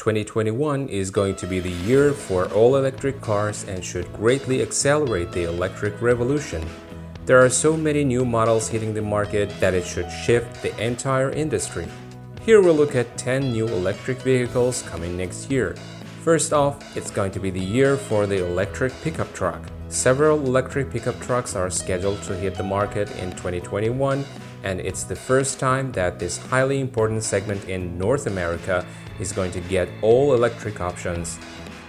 2021 is going to be the year for all electric cars and should greatly accelerate the electric revolution. There are so many new models hitting the market that it should shift the entire industry. Here we'll look at 10 new electric vehicles coming next year. First off, it's going to be the year for the electric pickup truck. Several electric pickup trucks are scheduled to hit the market in 2021, and it's the first time that this highly important segment in North America is going to get all electric options.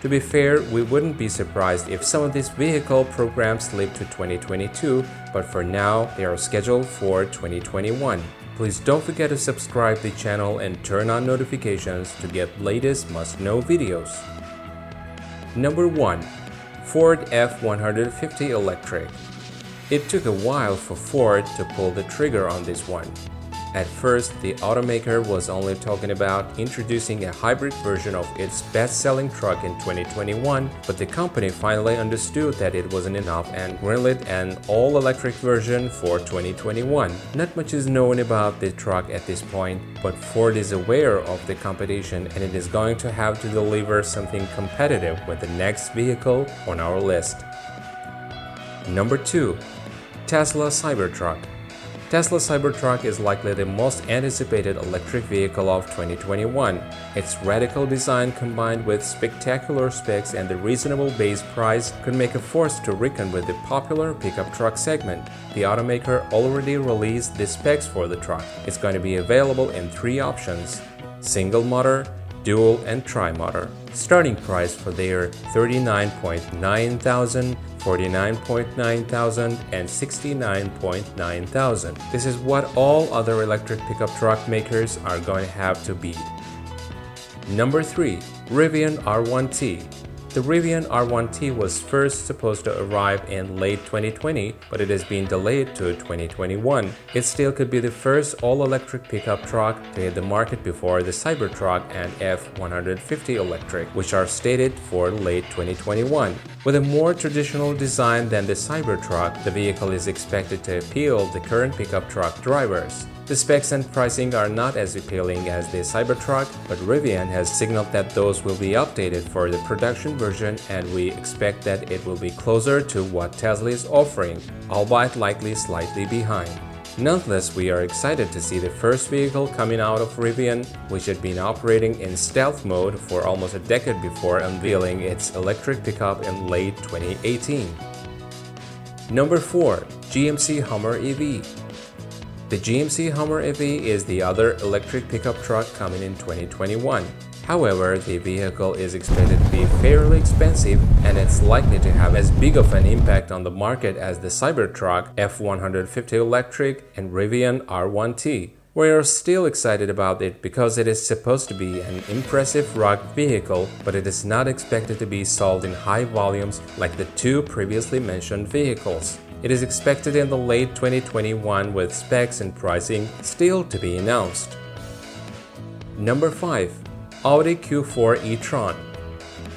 To be fair, we wouldn't be surprised if some of these vehicle programs slip to 2022, but for now, they are scheduled for 2021. Please don't forget to subscribe the channel and turn on notifications to get latest must-know videos. Number 1. Ford F-150 Electric It took a while for Ford to pull the trigger on this one. At first, the automaker was only talking about introducing a hybrid version of its best-selling truck in 2021, but the company finally understood that it wasn't enough and greenlit an all-electric version for 2021. Not much is known about the truck at this point, but Ford is aware of the competition and it is going to have to deliver something competitive with the next vehicle on our list. Number 2. Tesla Cybertruck Tesla Cybertruck is likely the most anticipated electric vehicle of 2021. Its radical design combined with spectacular specs and the reasonable base price could make a force to reckon with the popular pickup truck segment. The automaker already released the specs for the truck. It's going to be available in three options single motor, dual and tri-motor. Starting price for their 39.9 thousand, 49.9 thousand and 69.9 thousand. This is what all other electric pickup truck makers are going to have to beat. Number 3. Rivian R1T the Rivian R1T was first supposed to arrive in late 2020, but it has been delayed to 2021. It still could be the first all-electric pickup truck to hit the market before the Cybertruck and F150 electric, which are stated for late 2021. With a more traditional design than the Cybertruck, the vehicle is expected to appeal the current pickup truck drivers. The specs and pricing are not as appealing as the Cybertruck, but Rivian has signaled that those will be updated for the production version and we expect that it will be closer to what Tesla is offering, albeit likely slightly behind. Nonetheless, we are excited to see the first vehicle coming out of Rivian, which had been operating in stealth mode for almost a decade before unveiling its electric pickup in late 2018. Number 4. GMC Hummer EV the GMC Hummer EV is the other electric pickup truck coming in 2021. However, the vehicle is expected to be fairly expensive and it's likely to have as big of an impact on the market as the Cybertruck F150 Electric and Rivian R1T. We are still excited about it because it is supposed to be an impressive rock vehicle, but it is not expected to be sold in high volumes like the two previously mentioned vehicles. It is expected in the late 2021 with specs and pricing still to be announced. Number 5. Audi Q4 e-tron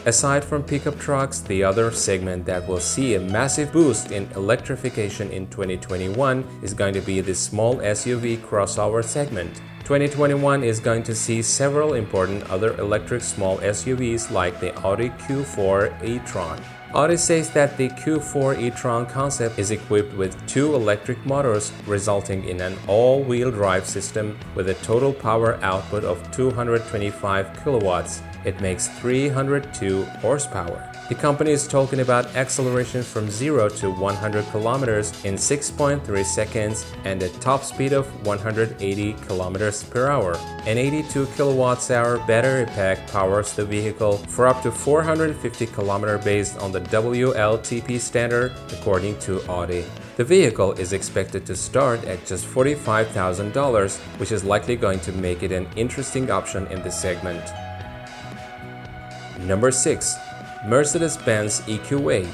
Aside from pickup trucks, the other segment that will see a massive boost in electrification in 2021 is going to be the small SUV crossover segment. 2021 is going to see several important other electric small SUVs like the Audi Q4 e-tron. Audi says that the Q4 e-tron concept is equipped with two electric motors resulting in an all-wheel drive system with a total power output of 225 kilowatts. It makes 302 horsepower. The company is talking about acceleration from 0 to 100 kilometers in 6.3 seconds and a top speed of 180 kilometers per hour. An 82 kilowatts hour battery pack powers the vehicle for up to 450 km based on the WLTP standard according to Audi. The vehicle is expected to start at just $45,000, which is likely going to make it an interesting option in this segment. Number 6. Mercedes-Benz EQA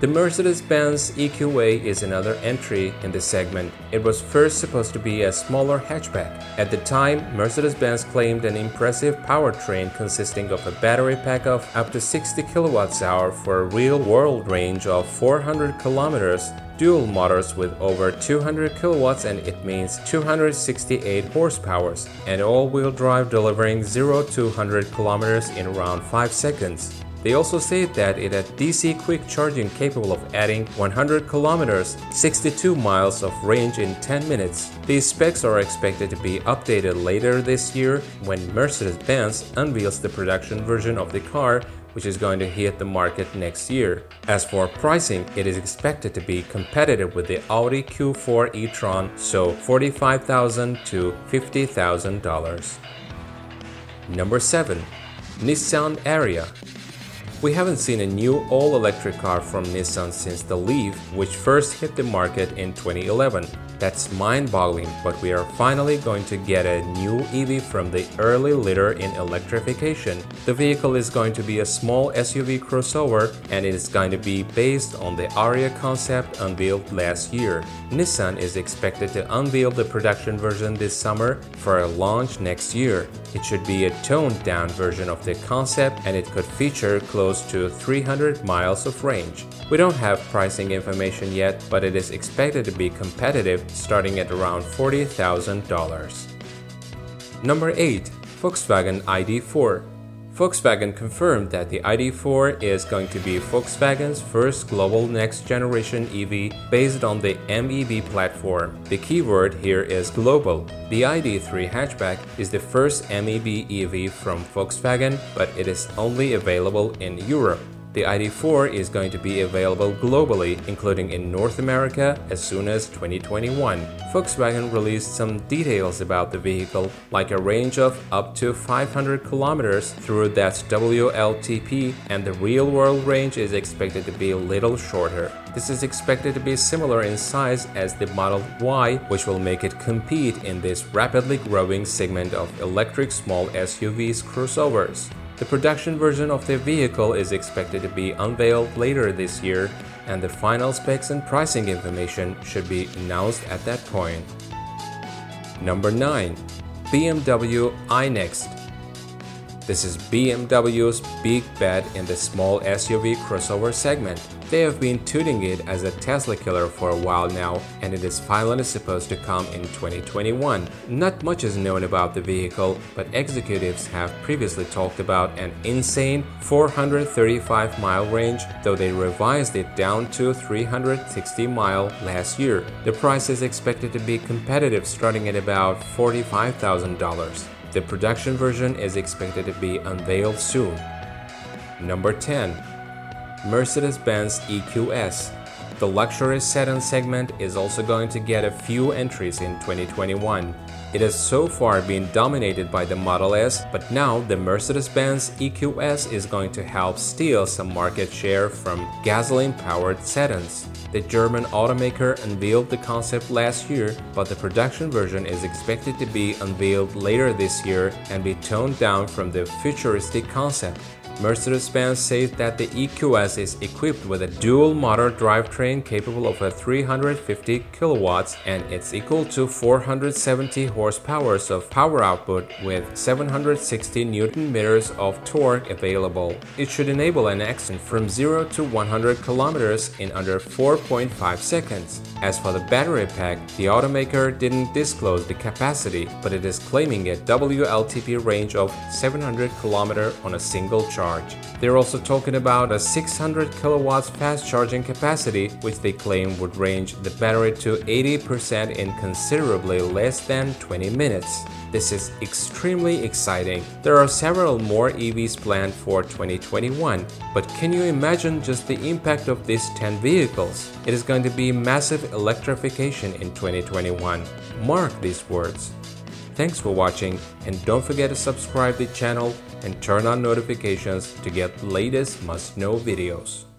The Mercedes-Benz EQA is another entry in the segment. It was first supposed to be a smaller hatchback. At the time, Mercedes-Benz claimed an impressive powertrain consisting of a battery pack of up to 60 kWh for a real-world range of 400 kilometers dual motors with over 200 kilowatts and it means 268 horsepower and all-wheel drive delivering 0 to 100 kilometers in around 5 seconds. They also say that it had DC quick charging capable of adding 100 kilometers, 62 miles of range in 10 minutes. These specs are expected to be updated later this year when Mercedes-Benz unveils the production version of the car which is going to hit the market next year. As for pricing, it is expected to be competitive with the Audi Q4 e-tron, so 45,000 to $50,000. Number 7. Nissan Ariya we haven't seen a new all-electric car from Nissan since the Leaf, which first hit the market in 2011. That's mind-boggling, but we are finally going to get a new EV from the early leader in electrification. The vehicle is going to be a small SUV crossover and it is going to be based on the Ariya concept unveiled last year. Nissan is expected to unveil the production version this summer for a launch next year. It should be a toned-down version of the concept and it could feature close to 300 miles of range. We don't have pricing information yet, but it is expected to be competitive starting at around $40,000. Number 8. Volkswagen ID4 Volkswagen confirmed that the ID4 is going to be Volkswagen's first global next-generation EV based on the MEB platform. The keyword here is global. The ID3 hatchback is the first MEB EV from Volkswagen, but it is only available in Europe. The ID4 is going to be available globally, including in North America, as soon as 2021. Volkswagen released some details about the vehicle, like a range of up to 500 kilometers through that WLTP, and the real-world range is expected to be a little shorter. This is expected to be similar in size as the Model Y, which will make it compete in this rapidly growing segment of electric small SUVs crossovers. The production version of the vehicle is expected to be unveiled later this year, and the final specs and pricing information should be announced at that point. Number 9. BMW iNext This is BMW's big bet in the small SUV crossover segment. They have been tooting it as a Tesla killer for a while now, and it is finally supposed to come in 2021. Not much is known about the vehicle, but executives have previously talked about an insane 435 mile range, though they revised it down to 360 mile last year. The price is expected to be competitive starting at about $45,000. The production version is expected to be unveiled soon. Number 10 Mercedes-Benz EQS. The luxury sedan segment is also going to get a few entries in 2021. It has so far been dominated by the Model S, but now the Mercedes-Benz EQS is going to help steal some market share from gasoline-powered sedans. The German automaker unveiled the concept last year, but the production version is expected to be unveiled later this year and be toned down from the futuristic concept. Mercedes-Benz says that the EQS is equipped with a dual-motor drivetrain capable of a 350 kilowatts and it's equal to 470 horsepower of power output with 760 newton meters of torque available. It should enable an accent from 0 to 100 kilometers in under 4.5 seconds. As for the battery pack, the automaker didn't disclose the capacity, but it is claiming a WLTP range of 700 km on a single charge. They're also talking about a 600 kilowatts fast charging capacity, which they claim would range the battery to 80% in considerably less than 20 minutes. This is extremely exciting. There are several more EVs planned for 2021, but can you imagine just the impact of these 10 vehicles? It is going to be massive electrification in 2021. Mark these words. Thanks for watching and don't forget to subscribe the channel and turn on notifications to get latest must-know videos.